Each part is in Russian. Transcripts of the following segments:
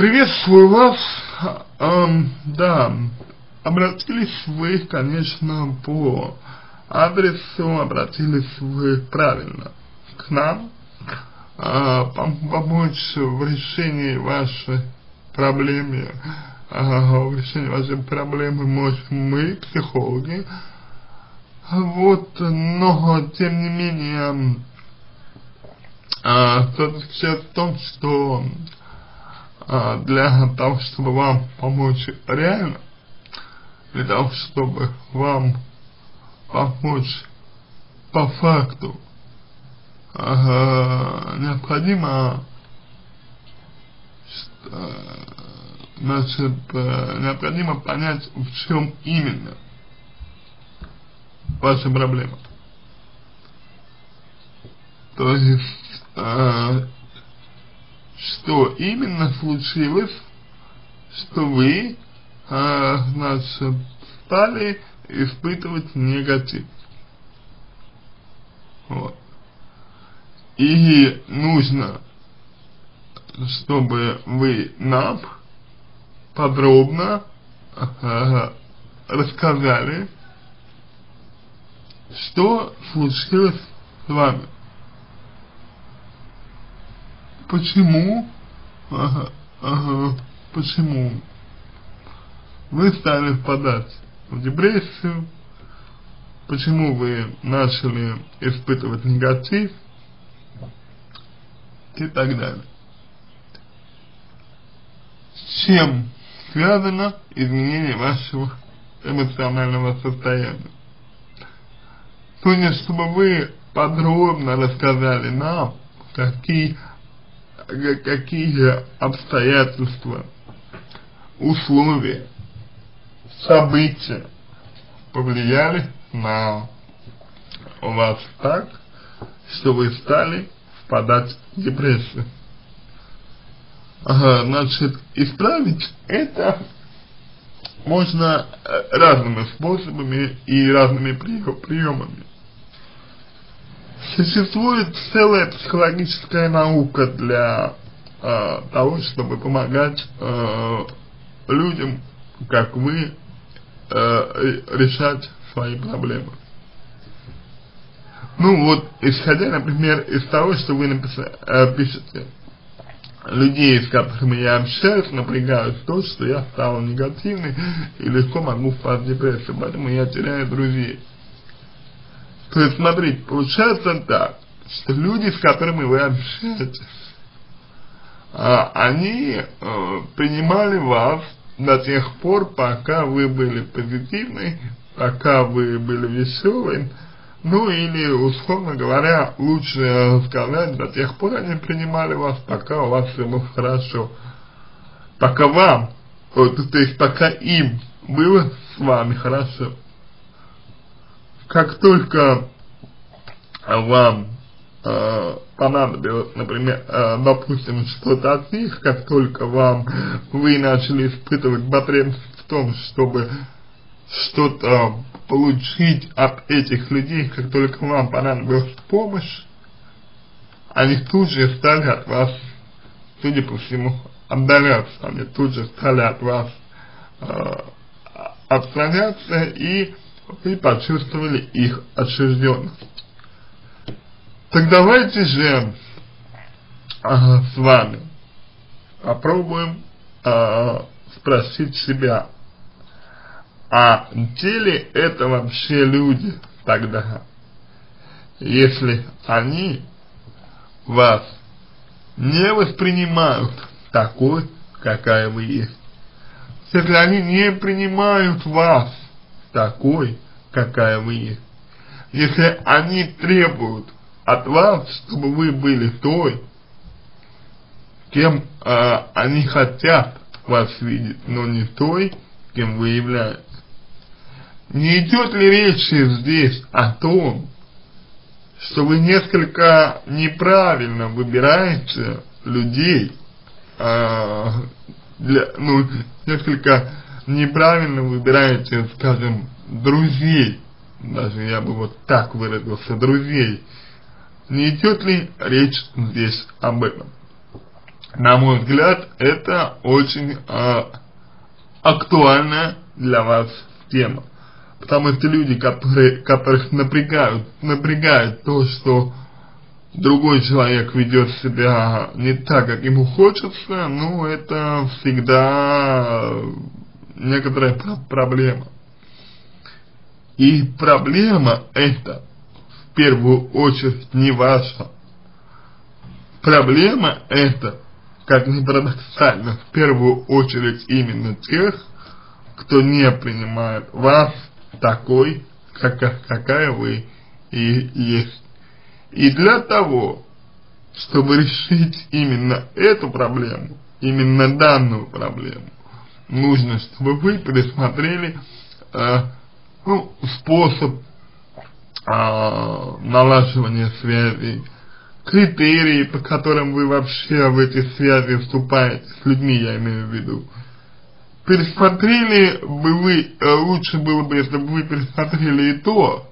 Приветствую вас. Эм, да, обратились вы, конечно, по адресу, обратились вы правильно к нам. Э, помочь в решении вашей проблемы, э, в решении вашей проблемы можем мы, психологи. Вот, но тем не менее, э, сейчас в том, что а, для того, чтобы вам помочь реально, для того, чтобы вам помочь по факту, а, необходимо значит, э, необходимо понять, в чем именно ваша проблема. То есть, э, что именно случилось, что вы, э, значит, стали испытывать негатив. Вот. И нужно, чтобы вы нам подробно э, рассказали, что случилось с вами почему, ага, ага, почему вы стали впадать в депрессию, почему вы начали испытывать негатив и так далее. С чем связано изменение вашего эмоционального состояния? Нужно, чтобы вы подробно рассказали нам, какие какие обстоятельства, условия, события повлияли на вас так, что вы стали впадать в депрессию. Ага, значит, исправить это можно э, разными способами и разными приемами. Существует целая психологическая наука для э, того, чтобы помогать э, людям, как вы, э, решать свои проблемы. Ну вот, исходя, например, из того, что вы написали, э, пишете, людей, с которыми я общаюсь, напрягают то, что я стал негативный и легко могу впасть в депрессию, поэтому я теряю друзей. То есть, смотрите, получается так, что люди, с которыми вы общаетесь, а, они а, принимали вас до тех пор, пока вы были позитивны, пока вы были веселы, ну или, условно говоря, лучше сказать, до тех пор они принимали вас, пока у вас все было хорошо. Пока вам, то есть пока им было с вами хорошо как только вам э, понадобилось, например, э, допустим, что-то от них, как только вам вы начали испытывать потребность в том, чтобы что-то получить от этих людей, как только вам понадобилась помощь, они тут же стали от вас, судя по всему, отдаляться, они тут же стали от вас э, отстраняться и и почувствовали их отчужденность. Так давайте же ага, с вами попробуем а, спросить себя, а те ли это вообще люди тогда, если они вас не воспринимают такой, какая вы есть. Если они не принимают вас такой, какая вы есть. Если они требуют от вас, чтобы вы были той, кем э, они хотят вас видеть, но не той, кем вы являетесь. Не идет ли речь здесь о том, что вы несколько неправильно выбираете людей, э, для, ну, несколько неправильно выбираете, скажем, друзей, даже я бы вот так выразился, друзей, не идет ли речь здесь об этом? на мой взгляд, это очень э, актуальная для вас тема. Потому что люди, которые, которых напрягают, напрягает то, что другой человек ведет себя не так, как ему хочется, ну, это всегда некоторая проблема. И проблема эта в первую очередь не ваша. Проблема эта, как ни парадоксально, в первую очередь именно тех, кто не принимает вас такой, как, какая вы и есть. И для того, чтобы решить именно эту проблему, именно данную проблему, нужно, чтобы вы пересмотрели э, ну, способ э, налаживания связей, критерии, по которым вы вообще в эти связи вступаете с людьми, я имею в виду. Пересмотрели бы вы, э, лучше было бы, если бы вы пересмотрели и то,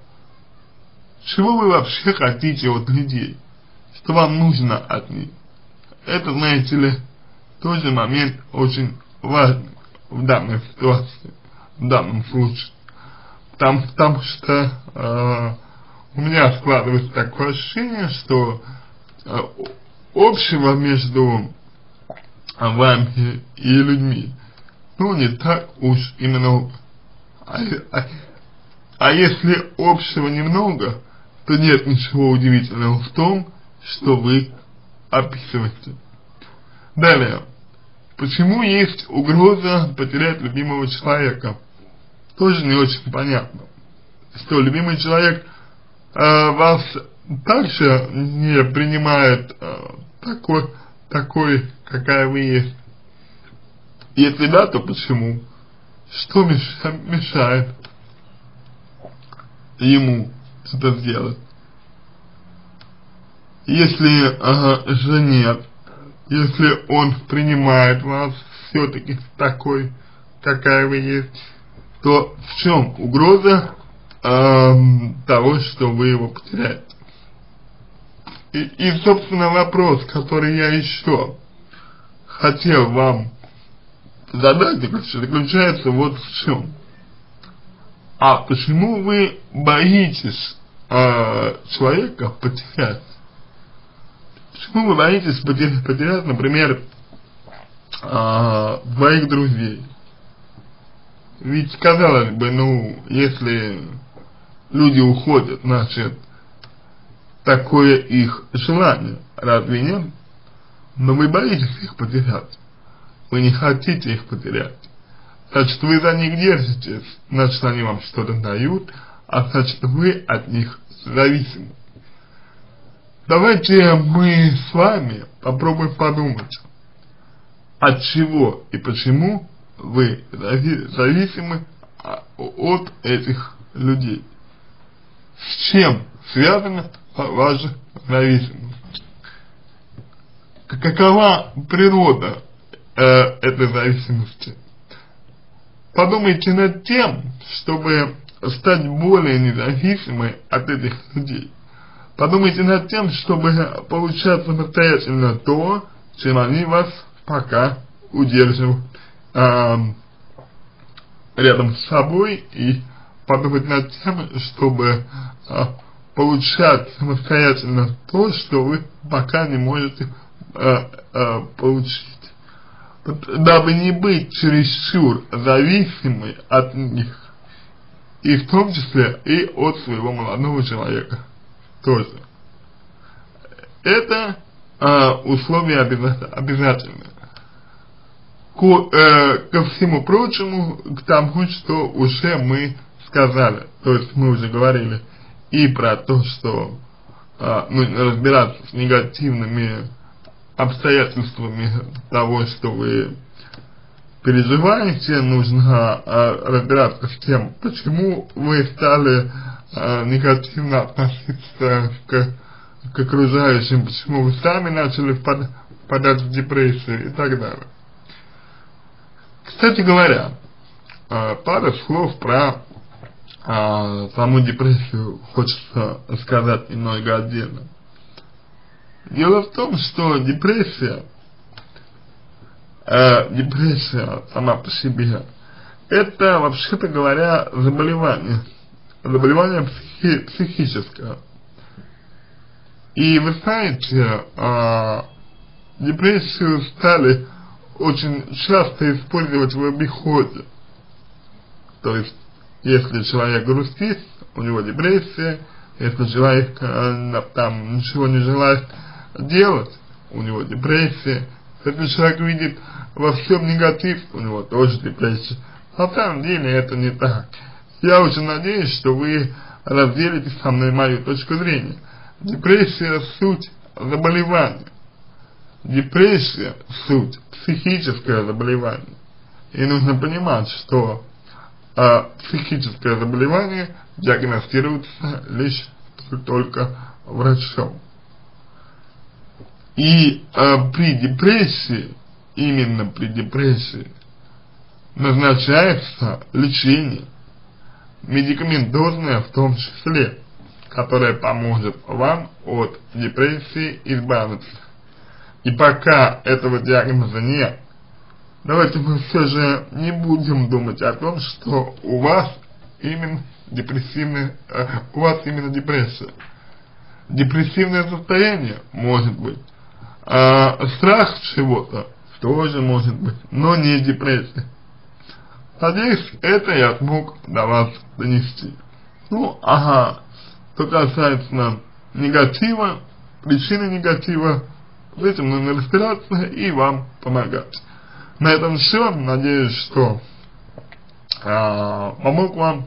чего вы вообще хотите от людей? Что вам нужно от них? Это, знаете ли, тоже момент очень важный в данной ситуации, в данном случае. Там, потому что э, у меня складывается такое ощущение, что э, общего между вами и людьми, ну, не так уж и много. А, а, а если общего немного, то нет ничего удивительного в том, что вы описываете. Далее. Почему есть угроза потерять любимого человека? Тоже не очень понятно. Что любимый человек э, вас также не принимает э, такой, такой, какая вы есть. Если да, то почему? Что мешает ему это сделать. Если ага, же нет, если он принимает вас все-таки такой, какая вы есть, то в чем угроза эм, того, что вы его потеряете? И, и, собственно, вопрос, который я еще хотел вам задать, заключается вот в чем. А почему вы боитесь э, человека потерять. Почему вы боитесь потерять, например, э, двоих друзей? Ведь, казалось бы, ну, если люди уходят, значит, такое их желание, разве нет? Но вы боитесь их потерять. Вы не хотите их потерять. Значит, вы за них держитесь, значит, они вам что-то дают, а значит вы от них зависимы. Давайте мы с вами попробуем подумать, от чего и почему вы зависимы от этих людей. С чем связана ваша зависимость? Какова природа э, этой зависимости? Подумайте над тем, чтобы стать более независимой от этих людей. Подумайте над тем, чтобы получать самостоятельно то, чем они вас пока удерживают э, рядом с собой и подумать над тем, чтобы э, получать самостоятельно то, что вы пока не можете э, э, получить. Дабы не быть чересчур зависимой от них и в том числе и от своего молодого человека тоже. Это э, условие обязательно. Ко, э, ко всему прочему, к тому, что уже мы сказали, то есть мы уже говорили и про то, что э, ну, разбираться с негативными обстоятельствами того, что вы переживаете, нужно э, разбираться с тем, почему вы стали негативно относиться к, к окружающим, почему вы сами начали впад, впадать в депрессию и так далее. Кстати говоря, э, пара слов про э, саму депрессию хочется сказать немного отдельно. Дело в том, что депрессия э, депрессия сама по себе, это, вообще-то говоря, заболевание, заболевание психи психическое. И вы знаете, э, депрессию стали очень часто использовать в обиходе. То есть, если человек грустит, у него депрессия, если человек э, там ничего не желает делать, у него депрессия, если человек видит во всем негатив, у него тоже депрессия. На самом деле это не так. Я очень надеюсь, что вы разделите со мной мою точку зрения. Депрессия – суть заболевания. Депрессия – суть психическое заболевание. И нужно понимать, что э, психическое заболевание диагностируется лишь только врачом. И э, при депрессии, именно при депрессии, назначается лечение, медикаментозное в том числе, которое поможет вам от депрессии избавиться. И пока этого диагноза нет, давайте мы все же не будем думать о том, что у вас именно депрессивная, э, у вас именно депрессия. Депрессивное состояние может быть, а страх чего-то тоже может быть, но не депрессия. Надеюсь, это я смог до вас донести. Ну, ага, что касается негатива, причины негатива, с этим нужно разбираться и вам помогать. На этом все. Надеюсь, что а, помог вам.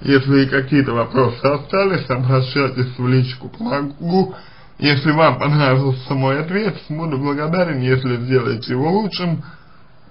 Если какие-то вопросы остались, обращайтесь в личку, помогу. Если вам понравился мой ответ, буду благодарен, если сделаете его лучшим.